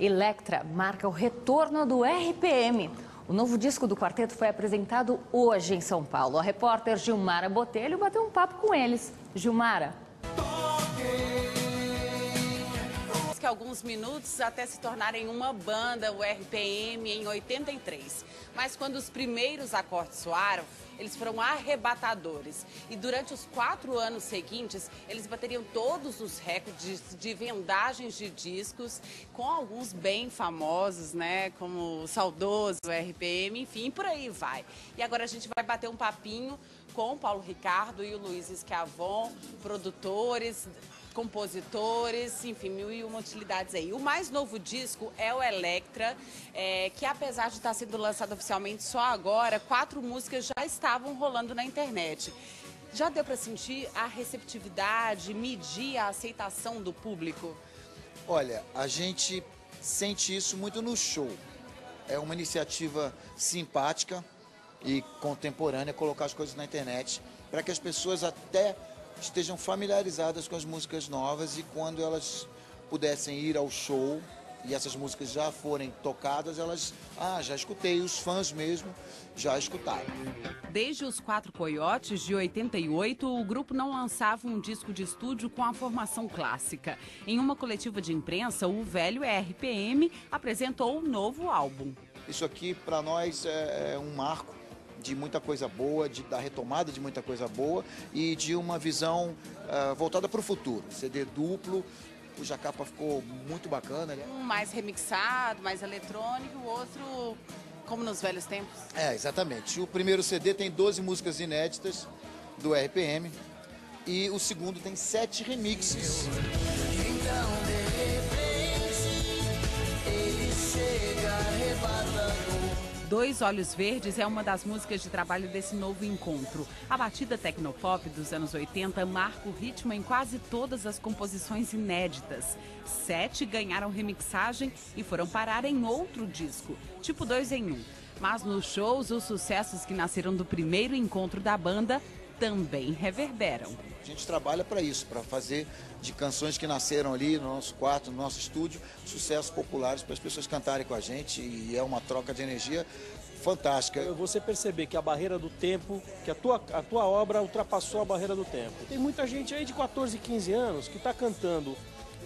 Electra marca o retorno do RPM. O novo disco do quarteto foi apresentado hoje em São Paulo. A repórter Gilmara Botelho bateu um papo com eles. Gilmara. que alguns minutos até se tornarem uma banda, o RPM, em 83. Mas quando os primeiros acordes soaram, eles foram arrebatadores. E durante os quatro anos seguintes, eles bateriam todos os recordes de vendagens de discos, com alguns bem famosos, né? Como o saudoso RPM, enfim, por aí vai. E agora a gente vai bater um papinho com o Paulo Ricardo e o Luiz Escavon, produtores compositores, enfim, mil e uma utilidades aí. O mais novo disco é o Electra, é, que apesar de estar sendo lançado oficialmente só agora, quatro músicas já estavam rolando na internet. Já deu para sentir a receptividade, medir a aceitação do público? Olha, a gente sente isso muito no show. É uma iniciativa simpática e contemporânea colocar as coisas na internet para que as pessoas até estejam familiarizadas com as músicas novas e quando elas pudessem ir ao show e essas músicas já forem tocadas, elas, ah, já escutei, os fãs mesmo já escutaram. Desde os Quatro Coiotes de 88, o grupo não lançava um disco de estúdio com a formação clássica. Em uma coletiva de imprensa, o velho RPM apresentou um novo álbum. Isso aqui, para nós, é, é um marco de muita coisa boa, de, da retomada de muita coisa boa e de uma visão uh, voltada para o futuro. CD duplo, o Jacapa ficou muito bacana. Né? Um mais remixado, mais eletrônico, o outro como nos velhos tempos. É, exatamente. O primeiro CD tem 12 músicas inéditas do RPM e o segundo tem sete remixes. Então, Dois Olhos Verdes é uma das músicas de trabalho desse novo encontro. A batida tecnopop dos anos 80 marca o ritmo em quase todas as composições inéditas. Sete ganharam remixagem e foram parar em outro disco, tipo dois em um. Mas nos shows, os sucessos que nasceram do primeiro encontro da banda também reverberam. A gente trabalha para isso, para fazer de canções que nasceram ali no nosso quarto, no nosso estúdio, sucessos populares para as pessoas cantarem com a gente e é uma troca de energia fantástica. Você perceber que a barreira do tempo, que a tua, a tua obra ultrapassou a barreira do tempo. Tem muita gente aí de 14, 15 anos que está cantando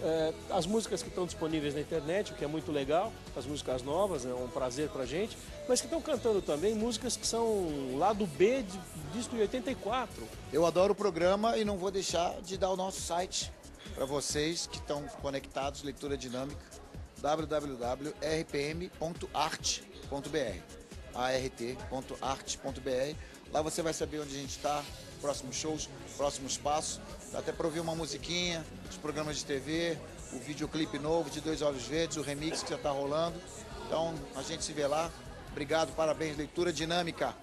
é, as músicas que estão disponíveis na internet, o que é muito legal, as músicas novas, é um prazer pra gente, mas que estão cantando também músicas que são lado B de disco de 84. Eu adoro o programa e não vou deixar de dar o nosso site para vocês que estão conectados, leitura dinâmica, www.rpm.art.br art.art.br. Lá você vai saber onde a gente está, próximos shows, próximos passos, até para ouvir uma musiquinha, os programas de TV, o videoclipe novo de Dois Olhos Verdes, o remix que já está rolando. Então a gente se vê lá. Obrigado, parabéns, leitura dinâmica.